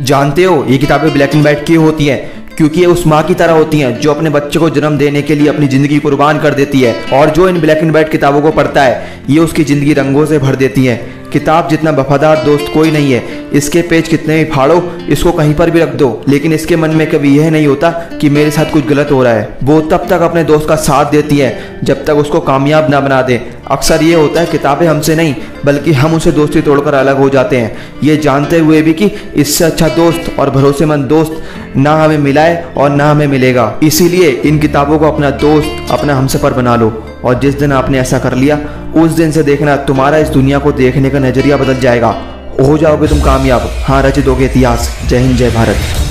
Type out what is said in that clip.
जानते हो, ये किताबें ब्लैक एंड वाइट क्यों होती हैं, क्योंकि ये उस माँ की तरह होती हैं, जो अपने बच्चे को जन्म देने के लिए अपनी ज़िंदगी कुर्बान कर देती है, और जो इन ब्लैक एंड वाइट किताबों को पढ़ता है, ये उसकी ज़िंदगी रंगों से भर देती हैं। किताब जितना वफादार दोस्त कोई नहीं है, इसके पेज कितने भी फाड़ो, इसको कहीं पर भी रख दो, लेकिन इसके मन में कभी यह नहीं होता कि मेरे साथ कुछ गलत हो रहा है। वो तब तक अपने दोस्त का साथ देती है, जब तक उसको कामयाब ना बना दे। अक्सर ये होता है, किताबें हमसे नहीं, बल्कि हम उसे दोस्ती तोड़कर अलग हो जाते हैं। ये जानते हुए भी कि इससे अच्छा दोस्त और भरोसेमंद दोस्त ना हमें मिलाए और ना हमें मिलेगा। इसीलिए इन किताबों को अपना दोस्त, अपना हमसफर बना लो। और जिस दिन आपने ऐसा कर लिया, उस दिन से देखना, तुम्हारा इस दुनिया को देखने का नज़रिया बदल जाएगा। हो जाओगे तुम कामयाब। हाँ रच दोगे इतिहास। जय हिंद, जय भारत।